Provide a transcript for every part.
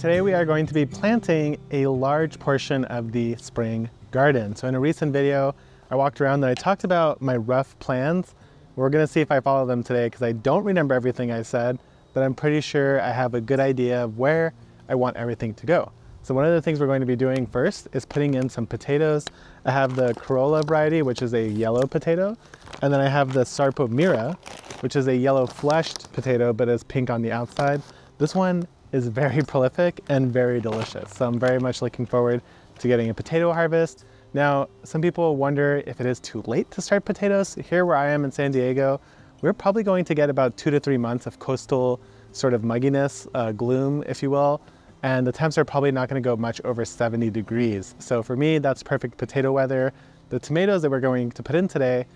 Today we are going to be planting a large portion of the spring garden. So in a recent video, I walked around and I talked about my rough plans. We're gonna see if I follow them today because I don't remember everything I said, but I'm pretty sure I have a good idea of where I want everything to go. So one of the things we're going to be doing first is putting in some potatoes. I have the Carola variety, which is a yellow potato. And then I have the Sarpo Mira, which is a yellow fleshed potato, but is pink on the outside. This one is very prolific and very delicious. So I'm very much looking forward to getting a potato harvest. Now, some people wonder if it is too late to start potatoes. Here where I am in San Diego, we're probably going to get about two to three months of coastal sort of mugginess, uh, gloom, if you will and the temps are probably not gonna go much over 70 degrees. So for me, that's perfect potato weather. The tomatoes that we're going to put in today,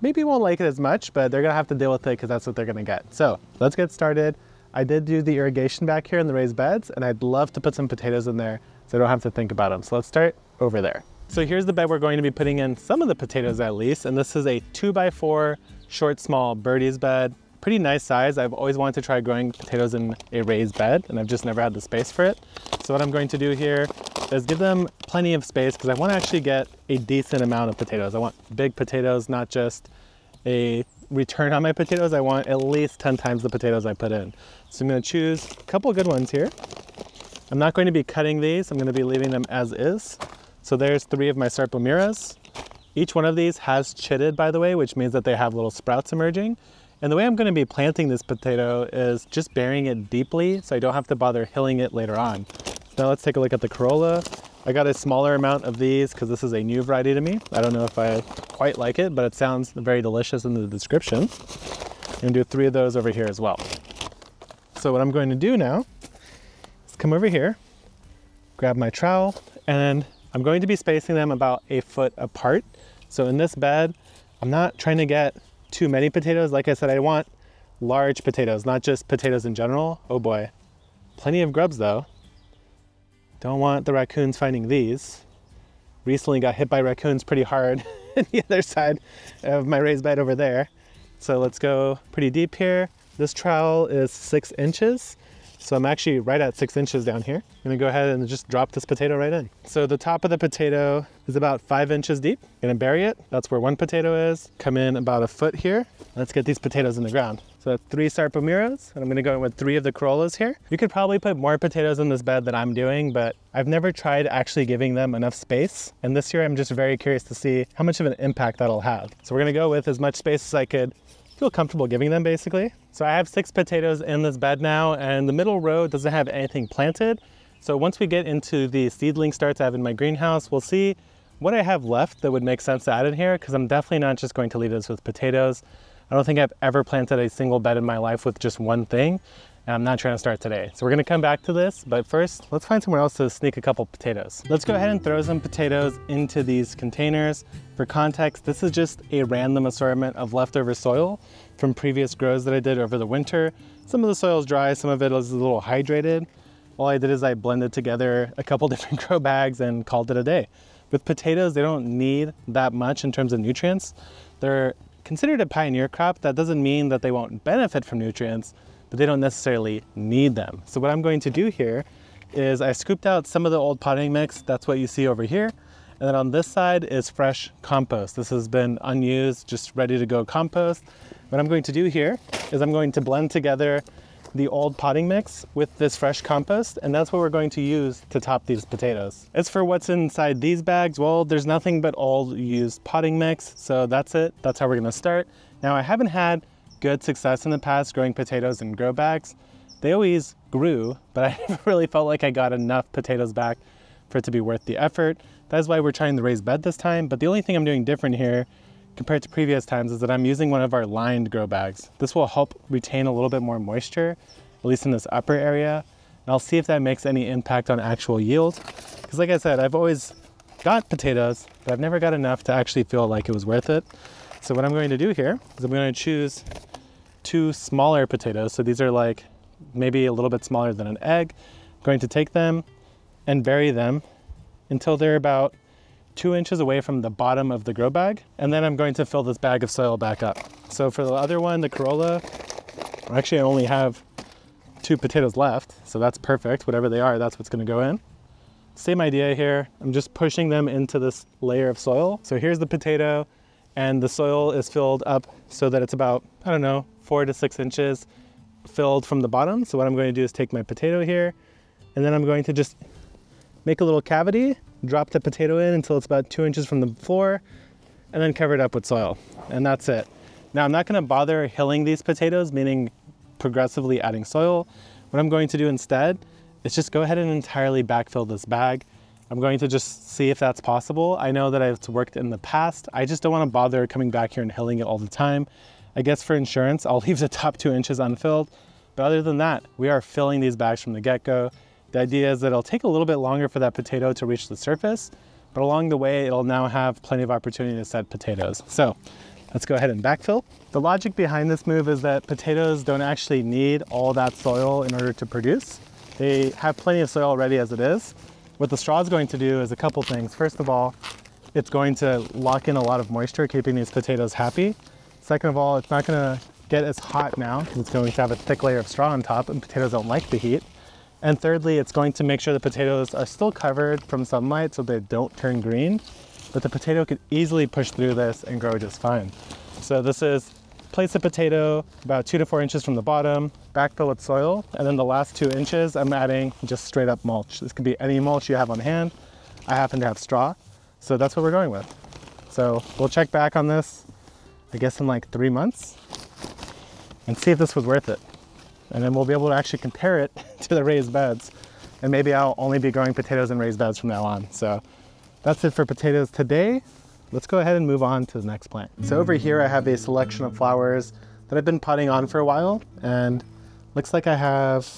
maybe won't like it as much, but they're gonna have to deal with it because that's what they're gonna get. So let's get started. I did do the irrigation back here in the raised beds, and I'd love to put some potatoes in there so I don't have to think about them. So let's start over there. So here's the bed we're going to be putting in some of the potatoes at least, and this is a two by four short, small birdies bed pretty nice size. I've always wanted to try growing potatoes in a raised bed and I've just never had the space for it. So what I'm going to do here is give them plenty of space because I want to actually get a decent amount of potatoes. I want big potatoes, not just a return on my potatoes. I want at least 10 times the potatoes I put in. So I'm going to choose a couple good ones here. I'm not going to be cutting these. I'm going to be leaving them as is. So there's three of my Sarpo Miras. Each one of these has chitted, by the way, which means that they have little sprouts emerging. And the way I'm gonna be planting this potato is just burying it deeply so I don't have to bother hilling it later on. Now let's take a look at the Carola. I got a smaller amount of these because this is a new variety to me. I don't know if I quite like it, but it sounds very delicious in the description. I'm gonna do three of those over here as well. So what I'm going to do now is come over here, grab my trowel, and I'm going to be spacing them about a foot apart. So in this bed, I'm not trying to get too many potatoes. Like I said, I want large potatoes, not just potatoes in general. Oh boy, plenty of grubs though. Don't want the raccoons finding these. Recently got hit by raccoons pretty hard on the other side of my raised bed over there. So let's go pretty deep here. This trowel is six inches. So I'm actually right at six inches down here. I'm gonna go ahead and just drop this potato right in. So the top of the potato is about five inches deep. Gonna bury it. That's where one potato is. Come in about a foot here. Let's get these potatoes in the ground. So that's three Sarpo Miras, and I'm gonna go in with three of the Carolas here. You could probably put more potatoes in this bed than I'm doing, but I've never tried actually giving them enough space. And this year I'm just very curious to see how much of an impact that'll have. So we're gonna go with as much space as I could feel comfortable giving them basically. So I have six potatoes in this bed now and the middle row doesn't have anything planted. So once we get into the seedling starts I have in my greenhouse, we'll see what I have left that would make sense to add in here because I'm definitely not just going to leave this with potatoes. I don't think I've ever planted a single bed in my life with just one thing and I'm not trying to start today. So we're gonna come back to this, but first let's find somewhere else to sneak a couple potatoes. Let's go ahead and throw some potatoes into these containers. For context, this is just a random assortment of leftover soil from previous grows that I did over the winter. Some of the soil is dry, some of it is a little hydrated. All I did is I blended together a couple different grow bags and called it a day. With potatoes, they don't need that much in terms of nutrients. They're considered a pioneer crop. That doesn't mean that they won't benefit from nutrients, but they don't necessarily need them. So what I'm going to do here is I scooped out some of the old potting mix. That's what you see over here. And then on this side is fresh compost. This has been unused, just ready to go compost. What I'm going to do here is I'm going to blend together the old potting mix with this fresh compost, and that's what we're going to use to top these potatoes. As for what's inside these bags, well, there's nothing but old used potting mix, so that's it. That's how we're gonna start. Now, I haven't had good success in the past growing potatoes in grow bags. They always grew, but I never really felt like I got enough potatoes back for it to be worth the effort. That's why we're trying the raised bed this time, but the only thing I'm doing different here compared to previous times is that I'm using one of our lined grow bags. This will help retain a little bit more moisture, at least in this upper area. And I'll see if that makes any impact on actual yield. Because like I said, I've always got potatoes, but I've never got enough to actually feel like it was worth it. So what I'm going to do here is I'm going to choose two smaller potatoes. So these are like maybe a little bit smaller than an egg. I'm going to take them and bury them until they're about two inches away from the bottom of the grow bag. And then I'm going to fill this bag of soil back up. So for the other one, the Carola, actually I only have two potatoes left, so that's perfect. Whatever they are, that's what's gonna go in. Same idea here. I'm just pushing them into this layer of soil. So here's the potato and the soil is filled up so that it's about, I don't know, four to six inches filled from the bottom. So what I'm going to do is take my potato here and then I'm going to just make a little cavity, drop the potato in until it's about two inches from the floor and then cover it up with soil. And that's it. Now I'm not gonna bother hilling these potatoes, meaning progressively adding soil. What I'm going to do instead is just go ahead and entirely backfill this bag. I'm going to just see if that's possible. I know that it's worked in the past. I just don't want to bother coming back here and hilling it all the time. I guess for insurance, I'll leave the top two inches unfilled. But other than that, we are filling these bags from the get-go. The idea is that it'll take a little bit longer for that potato to reach the surface, but along the way, it'll now have plenty of opportunity to set potatoes. So let's go ahead and backfill. The logic behind this move is that potatoes don't actually need all that soil in order to produce. They have plenty of soil already as it is. What the straw is going to do is a couple things. First of all, it's going to lock in a lot of moisture, keeping these potatoes happy. Second of all, it's not gonna get as hot now because it's going to have a thick layer of straw on top and potatoes don't like the heat. And thirdly, it's going to make sure the potatoes are still covered from sunlight so they don't turn green, but the potato could easily push through this and grow just fine. So this is place the potato about two to four inches from the bottom, backfill with soil, and then the last two inches, I'm adding just straight up mulch. This could be any mulch you have on hand. I happen to have straw, so that's what we're going with. So we'll check back on this, I guess in like three months, and see if this was worth it. And then we'll be able to actually compare it to the raised beds. And maybe I'll only be growing potatoes in raised beds from now on. So that's it for potatoes today. Let's go ahead and move on to the next plant. So over here I have a selection of flowers that I've been potting on for a while and looks like I have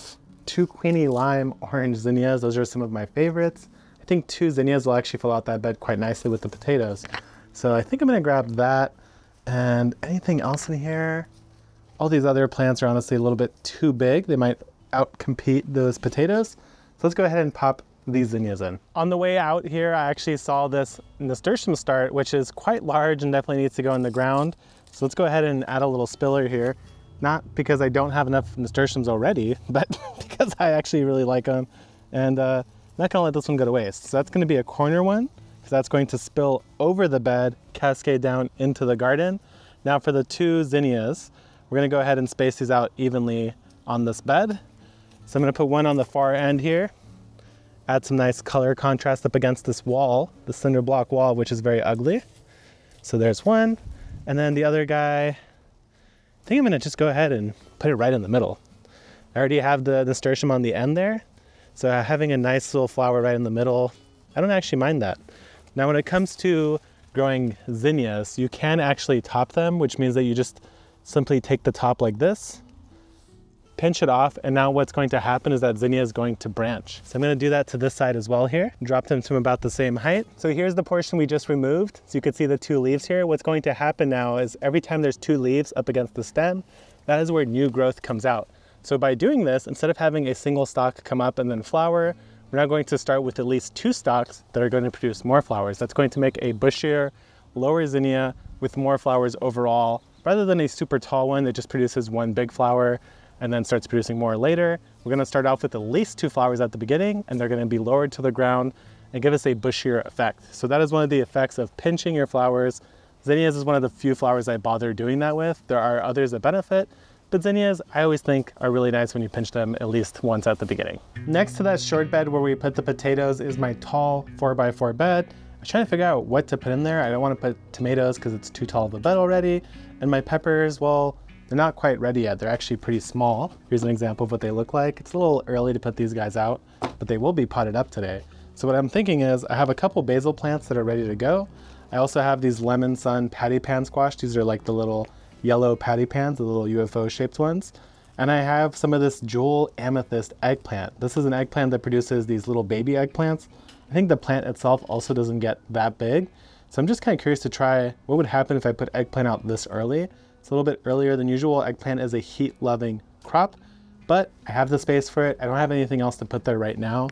two Queeny Lime orange zinnias. Those are some of my favorites. I think two zinnias will actually fill out that bed quite nicely with the potatoes. So I think I'm gonna grab that and anything else in here? All these other plants are honestly a little bit too big. They might outcompete those potatoes. So let's go ahead and pop these zinnias in. On the way out here, I actually saw this nasturtium start, which is quite large and definitely needs to go in the ground. So let's go ahead and add a little spiller here. Not because I don't have enough nasturtiums already, but because I actually really like them. And uh, I'm not gonna let this one go to waste. So that's gonna be a corner one, because that's going to spill over the bed, cascade down into the garden. Now for the two zinnias, we're gonna go ahead and space these out evenly on this bed. So I'm gonna put one on the far end here, add some nice color contrast up against this wall, the cinder block wall, which is very ugly. So there's one. And then the other guy, I think I'm gonna just go ahead and put it right in the middle. I already have the nasturtium on the end there. So having a nice little flower right in the middle, I don't actually mind that. Now when it comes to growing zinnias, you can actually top them, which means that you just simply take the top like this, pinch it off, and now what's going to happen is that zinnia is going to branch. So I'm gonna do that to this side as well here, drop them to about the same height. So here's the portion we just removed. So you can see the two leaves here. What's going to happen now is every time there's two leaves up against the stem, that is where new growth comes out. So by doing this, instead of having a single stalk come up and then flower, we're now going to start with at least two stalks that are going to produce more flowers. That's going to make a bushier, lower zinnia with more flowers overall rather than a super tall one that just produces one big flower and then starts producing more later. We're gonna start off with at least two flowers at the beginning and they're gonna be lowered to the ground and give us a bushier effect. So that is one of the effects of pinching your flowers. Zinnias is one of the few flowers I bother doing that with. There are others that benefit, but zinnias I always think are really nice when you pinch them at least once at the beginning. Next to that short bed where we put the potatoes is my tall 4x4 bed. I'm trying to figure out what to put in there. I don't want to put tomatoes because it's too tall of a bed already. And my peppers, well, they're not quite ready yet. They're actually pretty small. Here's an example of what they look like. It's a little early to put these guys out, but they will be potted up today. So what I'm thinking is I have a couple basil plants that are ready to go. I also have these lemon sun patty pan squash. These are like the little yellow patty pans, the little UFO shaped ones. And I have some of this jewel amethyst eggplant. This is an eggplant that produces these little baby eggplants. I think the plant itself also doesn't get that big. So I'm just kind of curious to try what would happen if I put eggplant out this early. It's a little bit earlier than usual. Eggplant is a heat loving crop, but I have the space for it. I don't have anything else to put there right now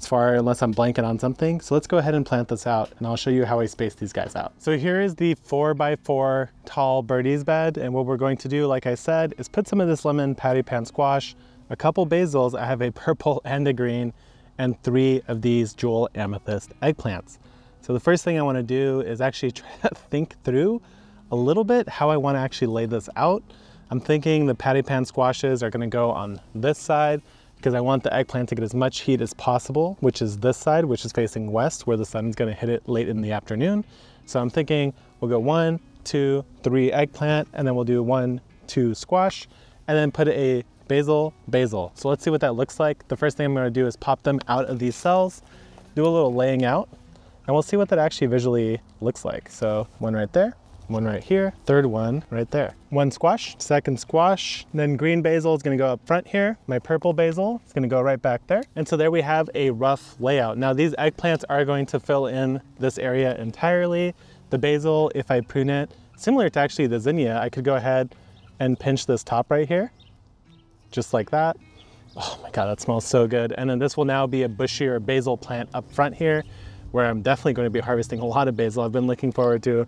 as far unless I'm blanking on something. So let's go ahead and plant this out and I'll show you how I space these guys out. So here is the four by four tall birdies bed. And what we're going to do, like I said, is put some of this lemon patty pan squash a couple basils, I have a purple and a green, and three of these jewel amethyst eggplants. So the first thing I wanna do is actually try to think through a little bit how I wanna actually lay this out. I'm thinking the patty pan squashes are gonna go on this side because I want the eggplant to get as much heat as possible, which is this side, which is facing west, where the sun's gonna hit it late in the afternoon. So I'm thinking we'll go one, two, three eggplant, and then we'll do one, two squash, and then put a basil, basil. So let's see what that looks like. The first thing I'm gonna do is pop them out of these cells, do a little laying out, and we'll see what that actually visually looks like. So one right there, one right here, third one right there. One squash, second squash, then green basil is gonna go up front here. My purple basil is gonna go right back there. And so there we have a rough layout. Now these eggplants are going to fill in this area entirely. The basil, if I prune it, similar to actually the zinnia, I could go ahead and pinch this top right here, just like that. Oh my God, that smells so good. And then this will now be a bushier basil plant up front here, where I'm definitely going to be harvesting a lot of basil. I've been looking forward to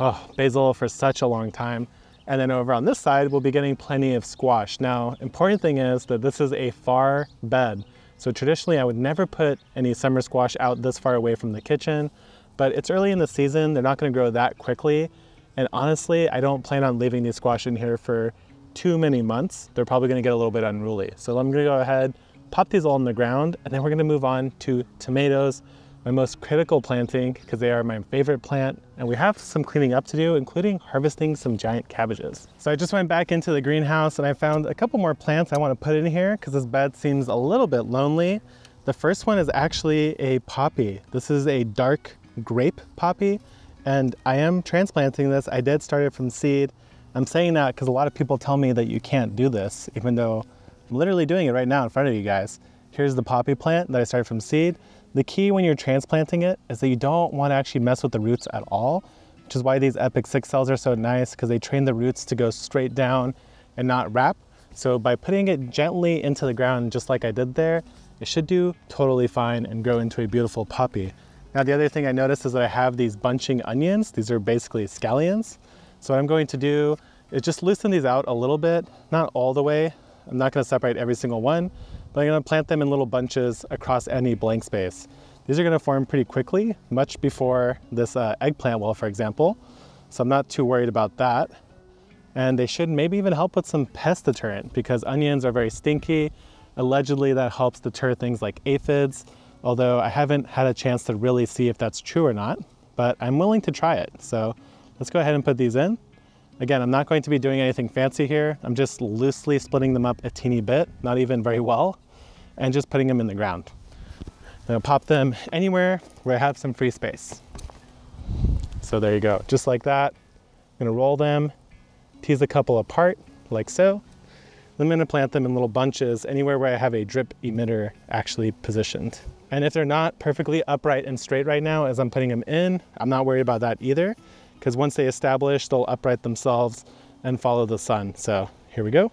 oh, basil for such a long time. And then over on this side, we'll be getting plenty of squash. Now, important thing is that this is a far bed. So traditionally I would never put any summer squash out this far away from the kitchen, but it's early in the season. They're not gonna grow that quickly. And honestly, I don't plan on leaving these squash in here for too many months. They're probably gonna get a little bit unruly. So I'm gonna go ahead, pop these all in the ground, and then we're gonna move on to tomatoes my most critical planting because they are my favorite plant and we have some cleaning up to do including harvesting some giant cabbages. So I just went back into the greenhouse and I found a couple more plants I want to put in here because this bed seems a little bit lonely. The first one is actually a poppy. This is a dark grape poppy and I am transplanting this. I did start it from seed. I'm saying that because a lot of people tell me that you can't do this even though I'm literally doing it right now in front of you guys. Here's the poppy plant that I started from seed. The key when you're transplanting it is that you don't want to actually mess with the roots at all, which is why these Epic 6 cells are so nice because they train the roots to go straight down and not wrap. So by putting it gently into the ground, just like I did there, it should do totally fine and grow into a beautiful poppy. Now the other thing I noticed is that I have these bunching onions. These are basically scallions. So what I'm going to do is just loosen these out a little bit, not all the way. I'm not gonna separate every single one, but I'm gonna plant them in little bunches across any blank space. These are gonna form pretty quickly, much before this uh, eggplant will, for example. So I'm not too worried about that. And they should maybe even help with some pest deterrent because onions are very stinky. Allegedly that helps deter things like aphids, although I haven't had a chance to really see if that's true or not, but I'm willing to try it. So let's go ahead and put these in. Again, I'm not going to be doing anything fancy here. I'm just loosely splitting them up a teeny bit, not even very well, and just putting them in the ground. I'm gonna pop them anywhere where I have some free space. So there you go, just like that. I'm gonna roll them, tease a couple apart, like so. Then I'm gonna plant them in little bunches anywhere where I have a drip emitter actually positioned. And if they're not perfectly upright and straight right now as I'm putting them in, I'm not worried about that either because once they establish, they'll upright themselves and follow the sun. So here we go.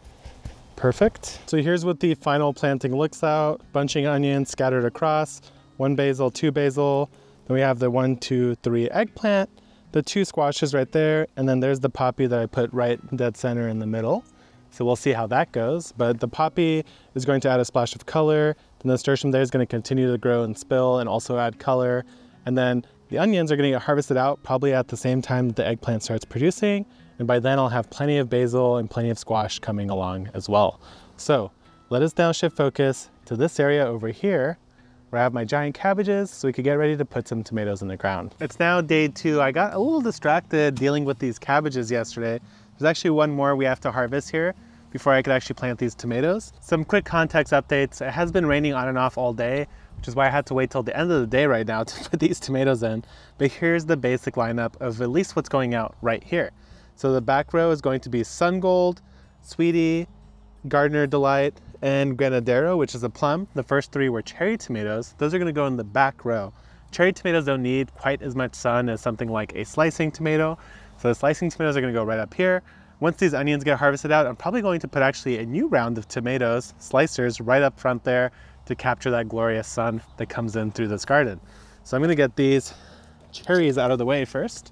Perfect. So here's what the final planting looks out. Bunching onions scattered across, one basil, two basil. Then we have the one, two, three eggplant, the two squashes right there, and then there's the poppy that I put right dead center in the middle. So we'll see how that goes. But the poppy is going to add a splash of color. The nasturtium there is going to continue to grow and spill and also add color. And then the onions are gonna get harvested out probably at the same time the eggplant starts producing. And by then I'll have plenty of basil and plenty of squash coming along as well. So let us now shift focus to this area over here where I have my giant cabbages so we could get ready to put some tomatoes in the ground. It's now day two. I got a little distracted dealing with these cabbages yesterday. There's actually one more we have to harvest here before I could actually plant these tomatoes. Some quick context updates. It has been raining on and off all day, which is why I had to wait till the end of the day right now to put these tomatoes in. But here's the basic lineup of at least what's going out right here. So the back row is going to be Sun Gold, Sweetie, Gardener Delight, and Granadero, which is a plum. The first three were cherry tomatoes. Those are gonna go in the back row. Cherry tomatoes don't need quite as much sun as something like a slicing tomato. So the slicing tomatoes are gonna go right up here. Once these onions get harvested out, I'm probably going to put actually a new round of tomatoes, slicers, right up front there to capture that glorious sun that comes in through this garden. So I'm gonna get these cherries out of the way first.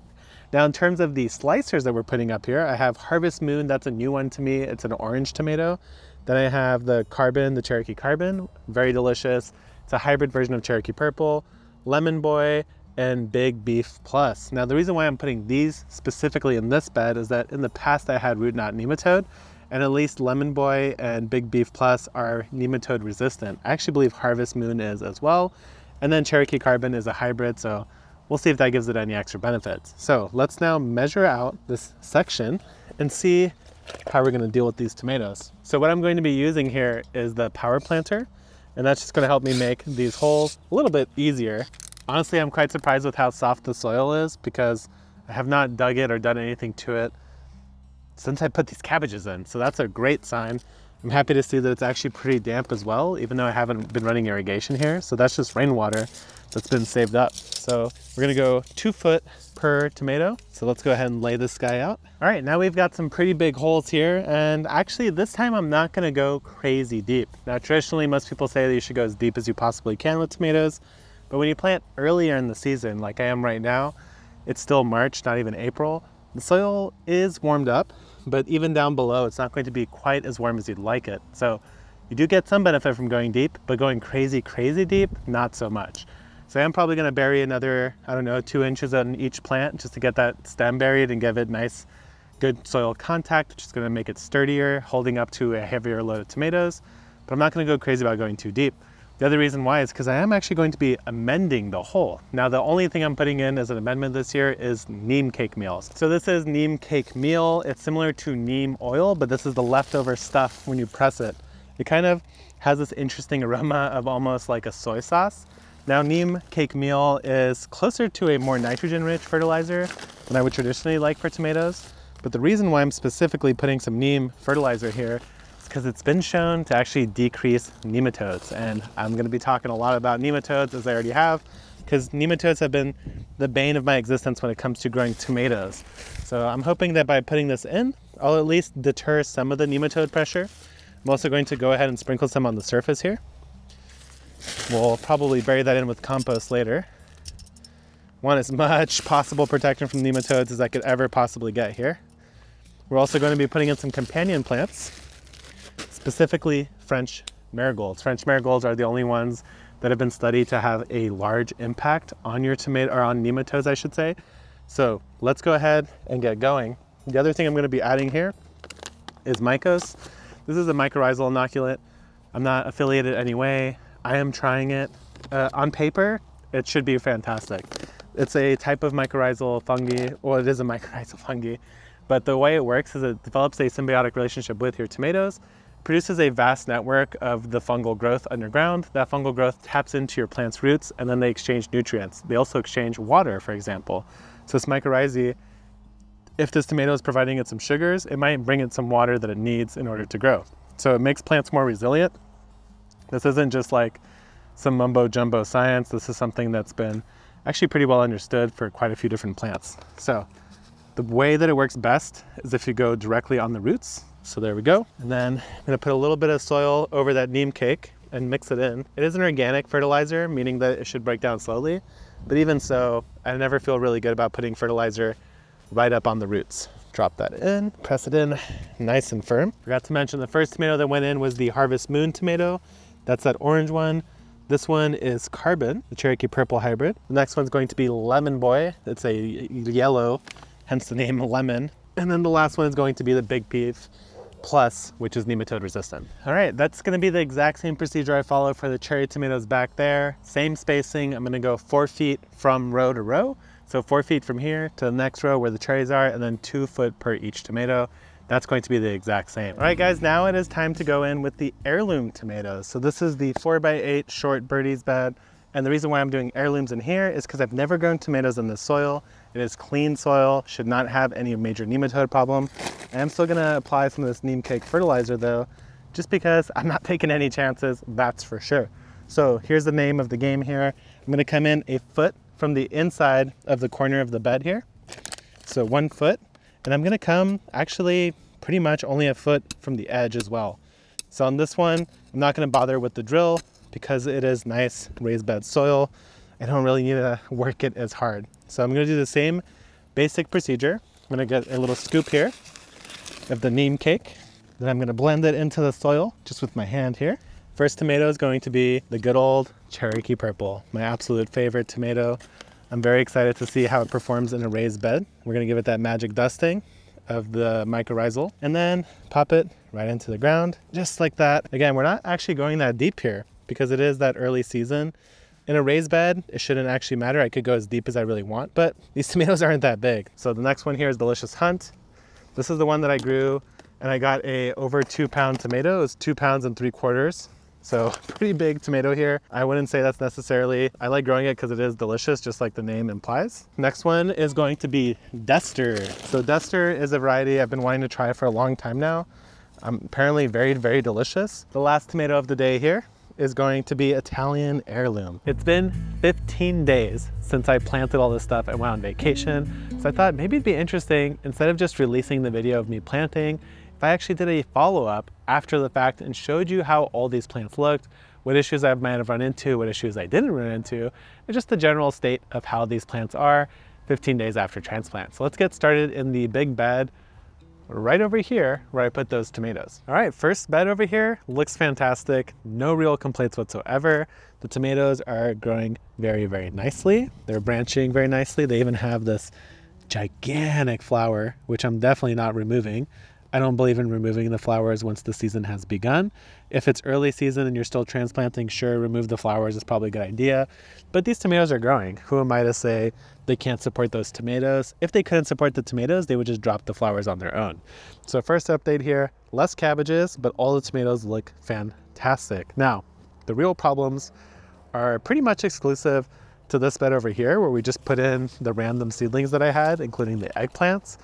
Now in terms of the slicers that we're putting up here, I have Harvest Moon, that's a new one to me. It's an orange tomato. Then I have the carbon, the Cherokee carbon, very delicious. It's a hybrid version of Cherokee purple, lemon boy, and big beef plus. Now the reason why I'm putting these specifically in this bed is that in the past I had root knot nematode and at least lemon boy and big beef plus are nematode resistant. I actually believe harvest moon is as well. And then Cherokee carbon is a hybrid, so we'll see if that gives it any extra benefits. So let's now measure out this section and see how we're gonna deal with these tomatoes. So what I'm going to be using here is the power planter, and that's just gonna help me make these holes a little bit easier. Honestly, I'm quite surprised with how soft the soil is because I have not dug it or done anything to it since I put these cabbages in. So that's a great sign. I'm happy to see that it's actually pretty damp as well, even though I haven't been running irrigation here. So that's just rainwater that's been saved up. So we're gonna go two foot per tomato. So let's go ahead and lay this guy out. All right, now we've got some pretty big holes here. And actually this time I'm not gonna go crazy deep. Now traditionally, most people say that you should go as deep as you possibly can with tomatoes. But when you plant earlier in the season, like I am right now, it's still March, not even April. The soil is warmed up, but even down below, it's not going to be quite as warm as you'd like it. So you do get some benefit from going deep, but going crazy, crazy deep, not so much. So I'm probably gonna bury another, I don't know, two inches on each plant just to get that stem buried and give it nice, good soil contact, which is gonna make it sturdier, holding up to a heavier load of tomatoes. But I'm not gonna go crazy about going too deep. The other reason why is because I am actually going to be amending the hole. Now the only thing I'm putting in as an amendment this year is neem cake meals. So this is neem cake meal. It's similar to neem oil, but this is the leftover stuff when you press it. It kind of has this interesting aroma of almost like a soy sauce. Now neem cake meal is closer to a more nitrogen rich fertilizer than I would traditionally like for tomatoes. But the reason why I'm specifically putting some neem fertilizer here because it's been shown to actually decrease nematodes. And I'm going to be talking a lot about nematodes as I already have, because nematodes have been the bane of my existence when it comes to growing tomatoes. So I'm hoping that by putting this in, I'll at least deter some of the nematode pressure. I'm also going to go ahead and sprinkle some on the surface here. We'll probably bury that in with compost later. Want as much possible protection from nematodes as I could ever possibly get here. We're also going to be putting in some companion plants specifically French marigolds. French marigolds are the only ones that have been studied to have a large impact on your tomato or on nematodes, I should say. So let's go ahead and get going. The other thing I'm going to be adding here is Mykos. This is a mycorrhizal inoculant. I'm not affiliated anyway. I am trying it. Uh, on paper, it should be fantastic. It's a type of mycorrhizal fungi, well, it is a mycorrhizal fungi, but the way it works is it develops a symbiotic relationship with your tomatoes produces a vast network of the fungal growth underground. That fungal growth taps into your plant's roots and then they exchange nutrients. They also exchange water, for example. So this mycorrhizae, if this tomato is providing it some sugars, it might bring it some water that it needs in order to grow. So it makes plants more resilient. This isn't just like some mumbo jumbo science. This is something that's been actually pretty well understood for quite a few different plants. So the way that it works best is if you go directly on the roots so there we go. And then I'm gonna put a little bit of soil over that neem cake and mix it in. It is an organic fertilizer, meaning that it should break down slowly. But even so, I never feel really good about putting fertilizer right up on the roots. Drop that in, press it in nice and firm. Forgot to mention the first tomato that went in was the Harvest Moon tomato. That's that orange one. This one is Carbon, the Cherokee Purple Hybrid. The next one's going to be Lemon Boy. It's a yellow, hence the name Lemon. And then the last one is going to be the Big Beef plus, which is nematode resistant. All right, that's gonna be the exact same procedure I follow for the cherry tomatoes back there. Same spacing, I'm gonna go four feet from row to row. So four feet from here to the next row where the cherries are, and then two foot per each tomato. That's going to be the exact same. All right guys, now it is time to go in with the heirloom tomatoes. So this is the four by eight short birdies bed. And the reason why I'm doing heirlooms in here is because I've never grown tomatoes in this soil. It is clean soil, should not have any major nematode problem. I am still gonna apply some of this neem cake fertilizer though, just because I'm not taking any chances, that's for sure. So here's the name of the game here. I'm gonna come in a foot from the inside of the corner of the bed here. So one foot, and I'm gonna come actually pretty much only a foot from the edge as well. So on this one, I'm not gonna bother with the drill because it is nice raised bed soil. I don't really need to work it as hard. So I'm gonna do the same basic procedure. I'm gonna get a little scoop here of the neem cake. Then I'm gonna blend it into the soil just with my hand here. First tomato is going to be the good old Cherokee Purple, my absolute favorite tomato. I'm very excited to see how it performs in a raised bed. We're gonna give it that magic dusting of the mycorrhizal and then pop it right into the ground, just like that. Again, we're not actually going that deep here because it is that early season. In a raised bed, it shouldn't actually matter. I could go as deep as I really want, but these tomatoes aren't that big. So the next one here is Delicious Hunt. This is the one that I grew and I got a over two pound tomato. It was two pounds and three quarters. So pretty big tomato here. I wouldn't say that's necessarily, I like growing it because it is delicious, just like the name implies. Next one is going to be Dester. So Dester is a variety I've been wanting to try for a long time now. Um, apparently very, very delicious. The last tomato of the day here is going to be Italian heirloom. It's been 15 days since I planted all this stuff and went on vacation. So I thought maybe it'd be interesting, instead of just releasing the video of me planting, if I actually did a follow-up after the fact and showed you how all these plants looked, what issues I might have run into, what issues I didn't run into, and just the general state of how these plants are 15 days after transplant. So let's get started in the big bed right over here where I put those tomatoes. All right, first bed over here looks fantastic. No real complaints whatsoever. The tomatoes are growing very, very nicely. They're branching very nicely. They even have this gigantic flower, which I'm definitely not removing. I don't believe in removing the flowers once the season has begun. If it's early season and you're still transplanting, sure, remove the flowers is probably a good idea. But these tomatoes are growing. Who am I to say they can't support those tomatoes? If they couldn't support the tomatoes, they would just drop the flowers on their own. So first update here, less cabbages, but all the tomatoes look fantastic. Now, the real problems are pretty much exclusive to this bed over here where we just put in the random seedlings that I had, including the eggplants.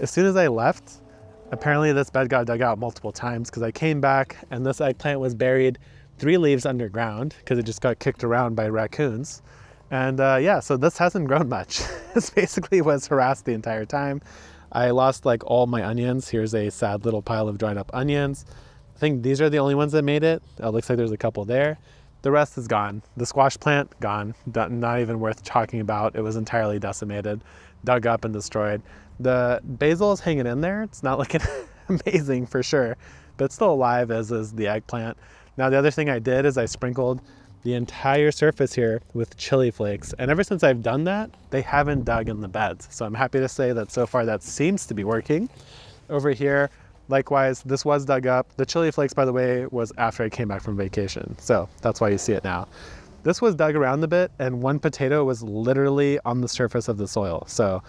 As soon as I left, Apparently this bed got dug out multiple times because I came back and this eggplant was buried three leaves underground because it just got kicked around by raccoons. And uh, yeah, so this hasn't grown much. this basically was harassed the entire time. I lost like all my onions. Here's a sad little pile of dried up onions. I think these are the only ones that made it. It looks like there's a couple there. The rest is gone. The squash plant, gone. Not even worth talking about. It was entirely decimated, dug up and destroyed. The basil is hanging in there. It's not looking amazing for sure, but it's still alive as is the eggplant. Now the other thing I did is I sprinkled the entire surface here with chili flakes. And ever since I've done that, they haven't dug in the beds. So I'm happy to say that so far that seems to be working. Over here, likewise, this was dug up. The chili flakes, by the way, was after I came back from vacation. So that's why you see it now. This was dug around a bit and one potato was literally on the surface of the soil. So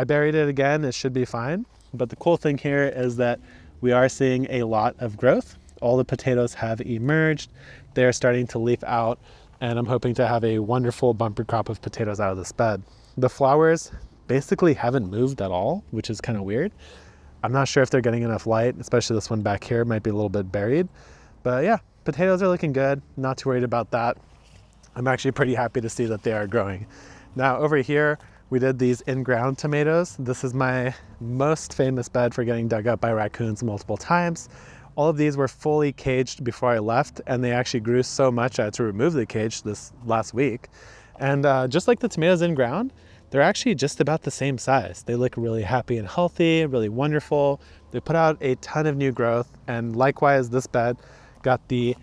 I buried it again, it should be fine. But the cool thing here is that we are seeing a lot of growth. All the potatoes have emerged. They're starting to leaf out and I'm hoping to have a wonderful bumper crop of potatoes out of this bed. The flowers basically haven't moved at all, which is kind of weird. I'm not sure if they're getting enough light, especially this one back here might be a little bit buried. But yeah, potatoes are looking good. Not too worried about that. I'm actually pretty happy to see that they are growing. Now over here, we did these in-ground tomatoes. This is my most famous bed for getting dug up by raccoons multiple times. All of these were fully caged before I left and they actually grew so much I had to remove the cage this last week. And uh, just like the tomatoes in ground, they're actually just about the same size. They look really happy and healthy, really wonderful. They put out a ton of new growth and likewise this bed got the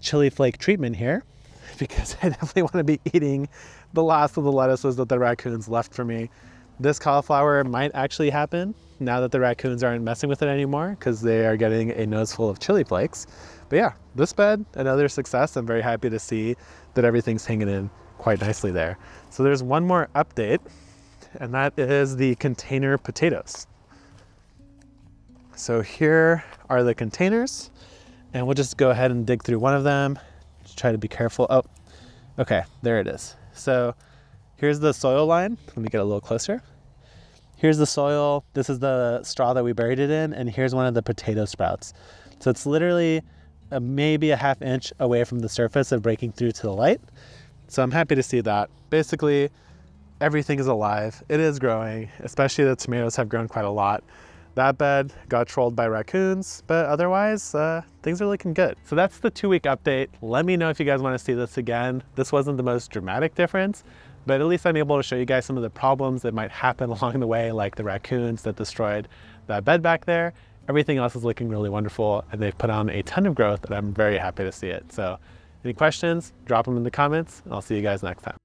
chili flake treatment here because I definitely want to be eating the last of the lettuces that the raccoons left for me. This cauliflower might actually happen now that the raccoons aren't messing with it anymore because they are getting a nose full of chili flakes. But yeah, this bed, another success. I'm very happy to see that everything's hanging in quite nicely there. So there's one more update and that is the container potatoes. So here are the containers and we'll just go ahead and dig through one of them. Just try to be careful. Oh, okay, there it is. So here's the soil line. Let me get a little closer. Here's the soil. This is the straw that we buried it in. And here's one of the potato sprouts. So it's literally a, maybe a half inch away from the surface of breaking through to the light. So I'm happy to see that. Basically, everything is alive. It is growing, especially the tomatoes have grown quite a lot. That bed got trolled by raccoons, but otherwise, uh, things are looking good. So that's the two week update. Let me know if you guys wanna see this again. This wasn't the most dramatic difference, but at least I'm able to show you guys some of the problems that might happen along the way, like the raccoons that destroyed that bed back there, everything else is looking really wonderful and they've put on a ton of growth and I'm very happy to see it. So any questions, drop them in the comments and I'll see you guys next time.